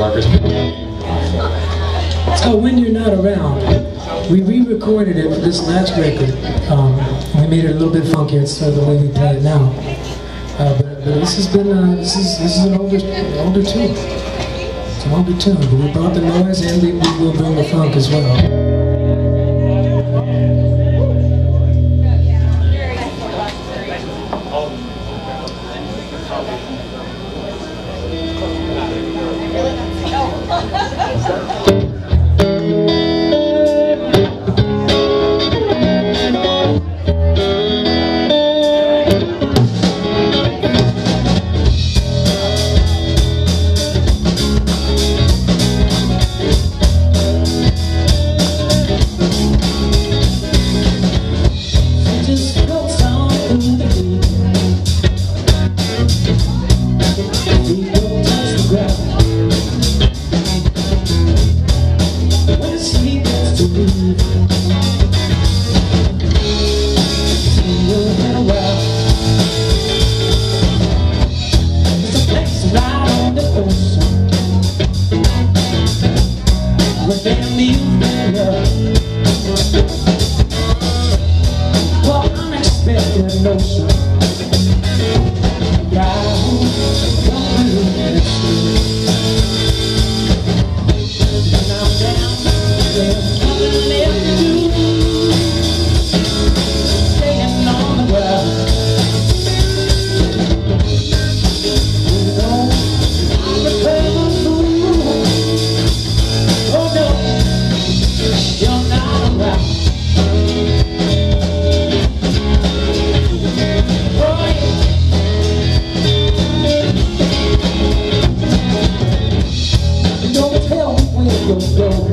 So when you're not around, we re-recorded it for this last record. Um, we made it a little bit funkier instead of the way we play it now. Uh, but, but this has been uh, this is this is an older older tune. It's an older tune, but we brought the noise and we, we will bring the funk as well. Just where